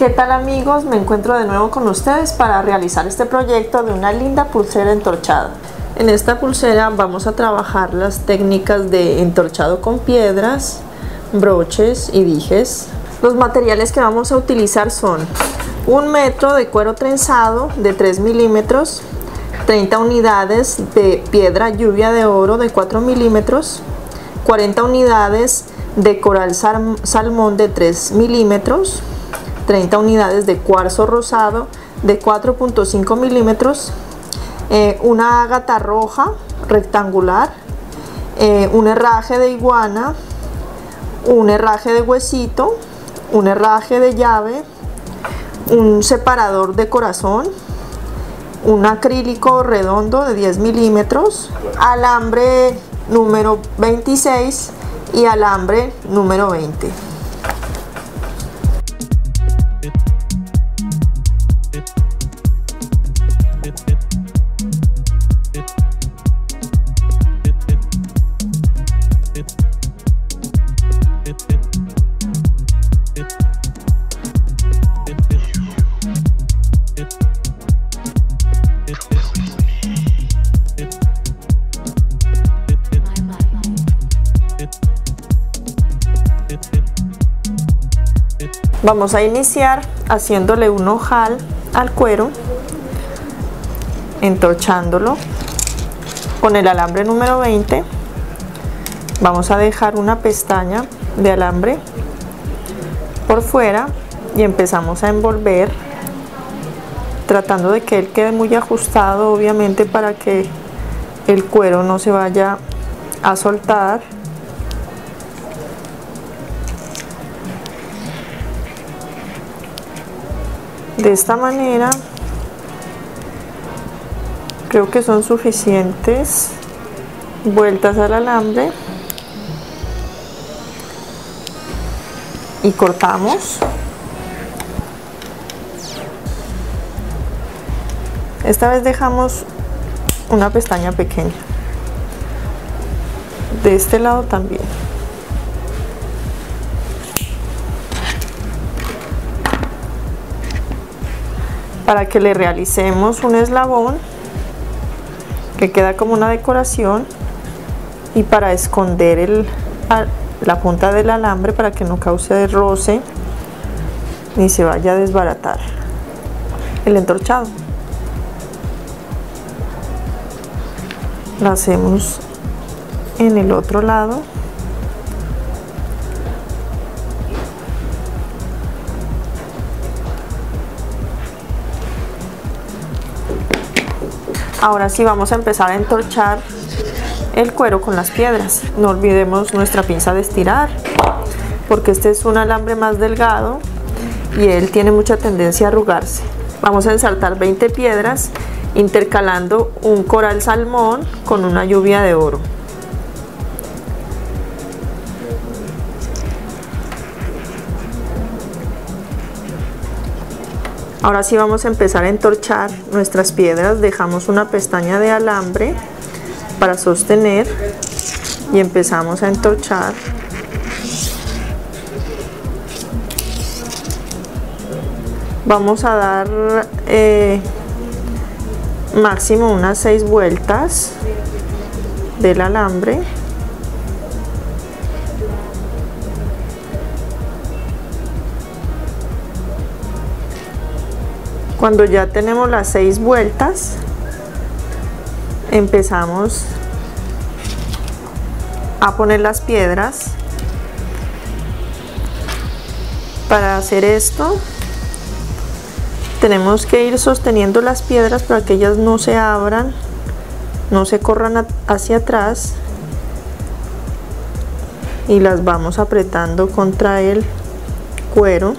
¿Qué tal amigos? Me encuentro de nuevo con ustedes para realizar este proyecto de una linda pulsera entorchada. En esta pulsera vamos a trabajar las técnicas de entorchado con piedras, broches y dijes. Los materiales que vamos a utilizar son un metro de cuero trenzado de 3 milímetros, 30 unidades de piedra lluvia de oro de 4 milímetros, 40 unidades de coral salmón de 3 milímetros, 30 unidades de cuarzo rosado de 4.5 milímetros, eh, una ágata roja rectangular, eh, un herraje de iguana, un herraje de huesito, un herraje de llave, un separador de corazón, un acrílico redondo de 10 milímetros, alambre número 26 y alambre número 20. Vamos a iniciar haciéndole un ojal al cuero, entorchándolo con el alambre número 20. Vamos a dejar una pestaña de alambre por fuera y empezamos a envolver tratando de que él quede muy ajustado obviamente para que el cuero no se vaya a soltar de esta manera creo que son suficientes vueltas al alambre. Y cortamos. Esta vez dejamos una pestaña pequeña. De este lado también para que le realicemos un eslabón que queda como una decoración y para esconder el, la punta del alambre para que no cause roce ni se vaya a desbaratar el entorchado. Lo hacemos en el otro lado Ahora sí vamos a empezar a entorchar el cuero con las piedras. No olvidemos nuestra pinza de estirar, porque este es un alambre más delgado y él tiene mucha tendencia a arrugarse. Vamos a ensartar 20 piedras intercalando un coral salmón con una lluvia de oro. Ahora sí vamos a empezar a entorchar nuestras piedras. Dejamos una pestaña de alambre para sostener y empezamos a entorchar. Vamos a dar eh, máximo unas seis vueltas del alambre. Cuando ya tenemos las seis vueltas, empezamos a poner las piedras. Para hacer esto, tenemos que ir sosteniendo las piedras para que ellas no se abran, no se corran hacia atrás y las vamos apretando contra el cuero.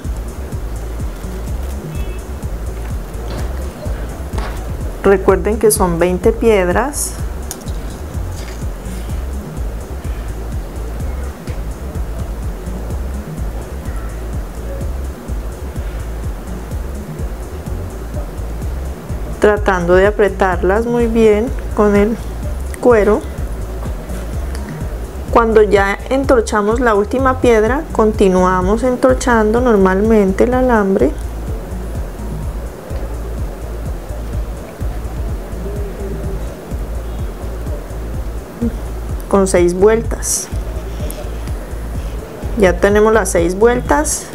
Recuerden que son 20 piedras. Tratando de apretarlas muy bien con el cuero. Cuando ya entorchamos la última piedra, continuamos entorchando normalmente el alambre con seis vueltas. Ya tenemos las seis vueltas.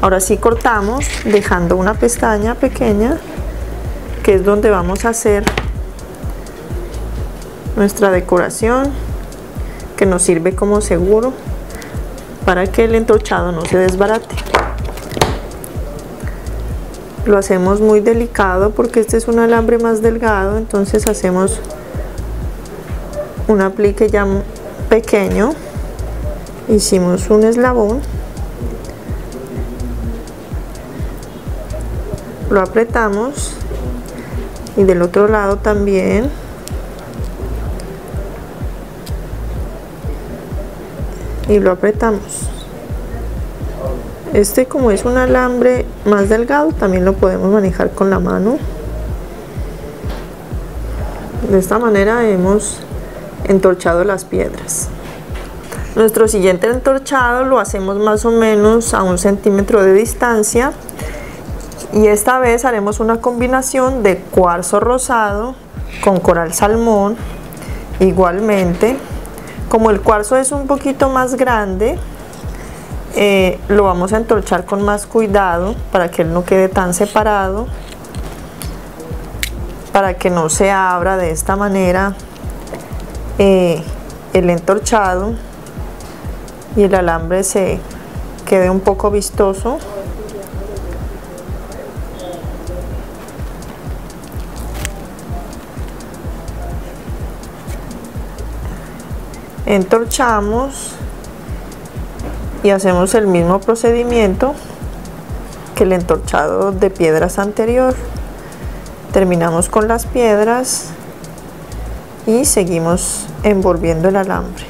Ahora sí cortamos dejando una pestaña pequeña que es donde vamos a hacer nuestra decoración que nos sirve como seguro para que el entorchado no se desbarate. Lo hacemos muy delicado porque este es un alambre más delgado entonces hacemos un aplique ya pequeño. Hicimos un eslabón. Lo apretamos. Y del otro lado también. Y lo apretamos. Este como es un alambre más delgado también lo podemos manejar con la mano. De esta manera hemos entorchado las piedras. Nuestro siguiente entorchado lo hacemos más o menos a un centímetro de distancia y esta vez haremos una combinación de cuarzo rosado con coral salmón igualmente. Como el cuarzo es un poquito más grande eh, lo vamos a entorchar con más cuidado para que él no quede tan separado para que no se abra de esta manera eh, el entorchado y el alambre se quede un poco vistoso. Entorchamos y hacemos el mismo procedimiento que el entorchado de piedras anterior. Terminamos con las piedras y seguimos envolviendo el alambre.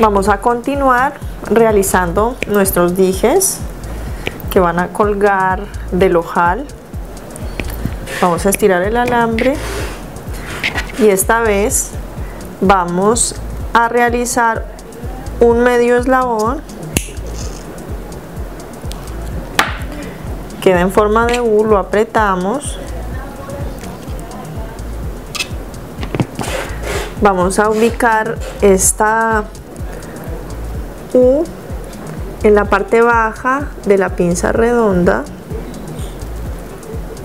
Vamos a continuar realizando nuestros dijes que van a colgar del ojal. Vamos a estirar el alambre y esta vez vamos a realizar un medio eslabón queda en forma de U, lo apretamos vamos a ubicar esta U en la parte baja de la pinza redonda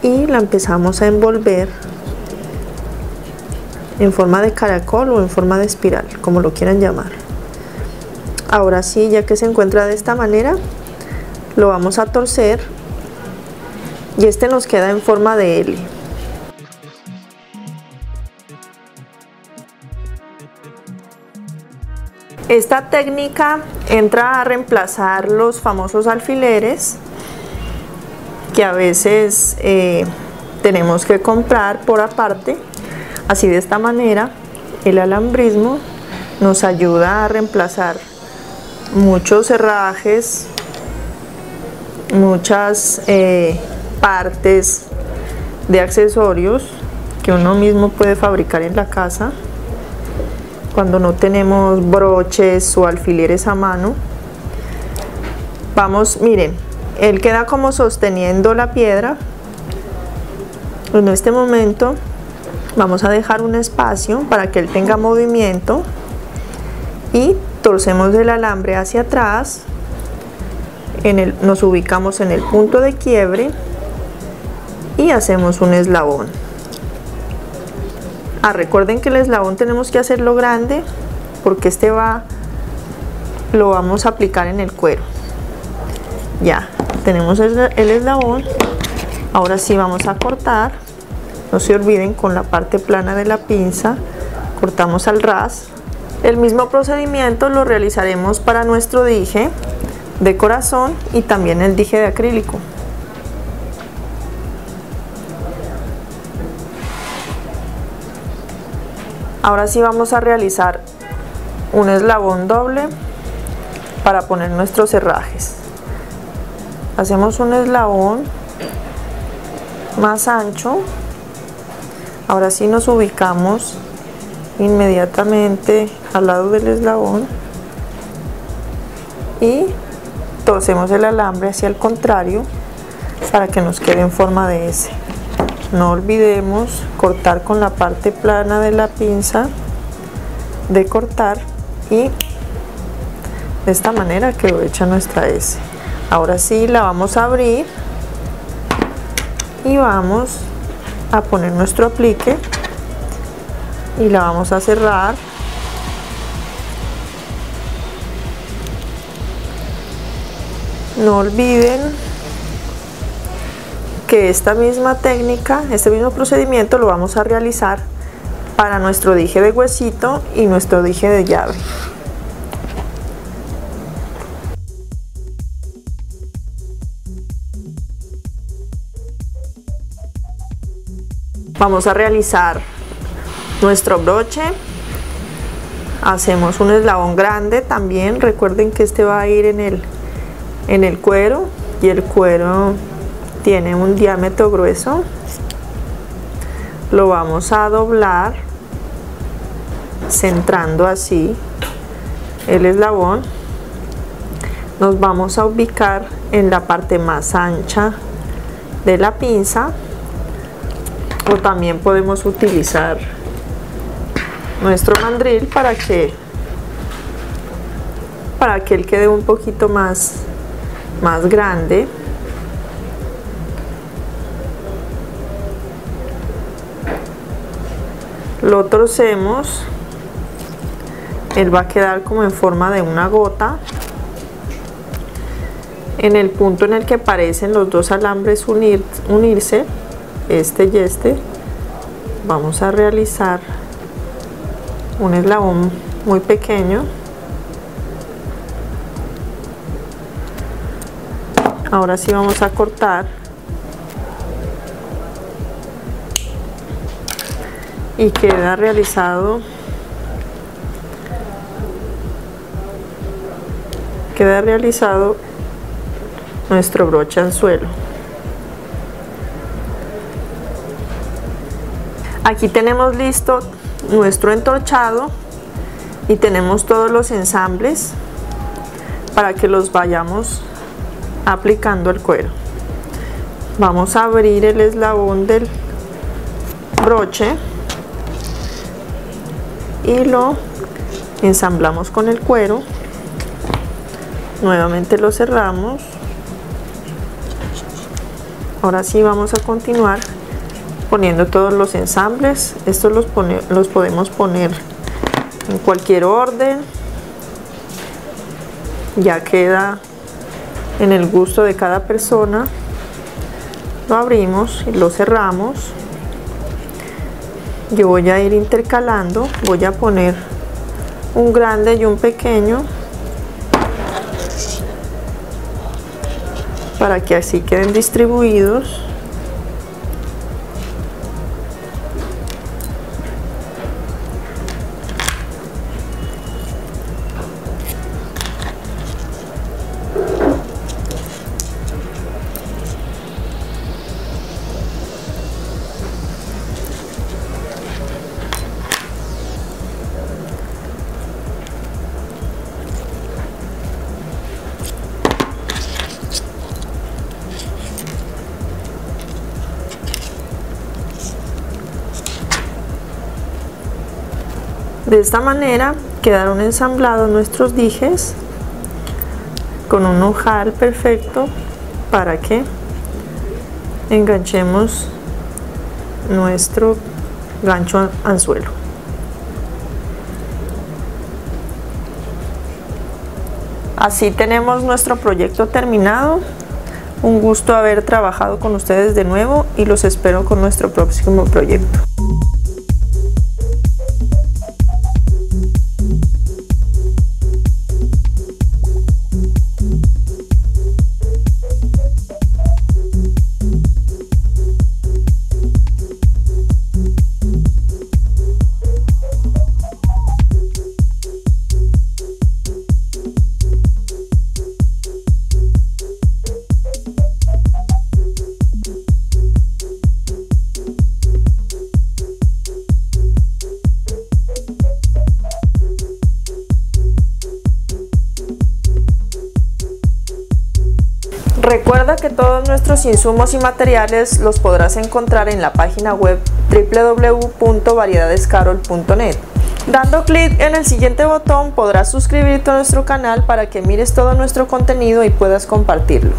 y la empezamos a envolver en forma de caracol o en forma de espiral, como lo quieran llamar. Ahora sí, ya que se encuentra de esta manera, lo vamos a torcer y este nos queda en forma de L. Esta técnica entra a reemplazar los famosos alfileres que a veces eh, tenemos que comprar por aparte. Así de esta manera el alambrismo nos ayuda a reemplazar muchos herrajes, muchas eh, partes de accesorios que uno mismo puede fabricar en la casa cuando no tenemos broches o alfileres a mano. Vamos, miren, él queda como sosteniendo la piedra. En este momento vamos a dejar un espacio para que él tenga movimiento y torcemos el alambre hacia atrás. En el, nos ubicamos en el punto de quiebre hacemos un eslabón. Ah, recuerden que el eslabón tenemos que hacerlo grande porque este va lo vamos a aplicar en el cuero. Ya, tenemos el eslabón. Ahora sí vamos a cortar. No se olviden con la parte plana de la pinza cortamos al ras. El mismo procedimiento lo realizaremos para nuestro dije de corazón y también el dije de acrílico. Ahora sí vamos a realizar un eslabón doble para poner nuestros herrajes hacemos un eslabón más ancho ahora sí nos ubicamos inmediatamente al lado del eslabón y torcemos el alambre hacia el contrario para que nos quede en forma de S. No olvidemos cortar con la parte plana de la pinza de cortar y de esta manera quedó hecha nuestra S. Ahora sí la vamos a abrir y vamos a poner nuestro aplique y la vamos a cerrar no olviden que esta misma técnica, este mismo procedimiento lo vamos a realizar para nuestro dije de huesito y nuestro dije de llave. Vamos a realizar nuestro broche. Hacemos un eslabón grande también. Recuerden que este va a ir en el, en el cuero y el cuero tiene un diámetro grueso. Lo vamos a doblar centrando así el eslabón. Nos vamos a ubicar en la parte más ancha de la pinza o también podemos utilizar nuestro mandril para que para que él quede un poquito más más grande lo torcemos él va a quedar como en forma de una gota. En el punto en el que parecen los dos alambres unir, unirse este y este vamos a realizar un eslabón muy pequeño. Ahora sí vamos a cortar y queda realizado queda realizado nuestro broche anzuelo Aquí tenemos listo nuestro entorchado y tenemos todos los ensambles para que los vayamos aplicando el cuero. Vamos a abrir el eslabón del broche y lo ensamblamos con el cuero. Nuevamente lo cerramos. Ahora sí vamos a continuar poniendo todos los ensambles estos los, los podemos poner en cualquier orden ya queda en el gusto de cada persona lo abrimos y lo cerramos yo voy a ir intercalando voy a poner un grande y un pequeño para que así queden distribuidos De esta manera quedaron ensamblados nuestros dijes con un ojal perfecto para que enganchemos nuestro gancho anzuelo. Así tenemos nuestro proyecto terminado. Un gusto haber trabajado con ustedes de nuevo y los espero con nuestro próximo proyecto. Recuerda que todos nuestros insumos y materiales los podrás encontrar en la página web www.variedadescarol.net. Dando clic en el siguiente botón podrás suscribirte a nuestro canal para que mires todo nuestro contenido y puedas compartirlo.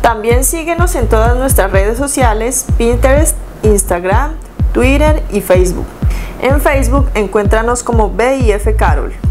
También síguenos en todas nuestras redes sociales, Pinterest, Instagram, Twitter y Facebook. En Facebook encuéntranos como BIF Carol.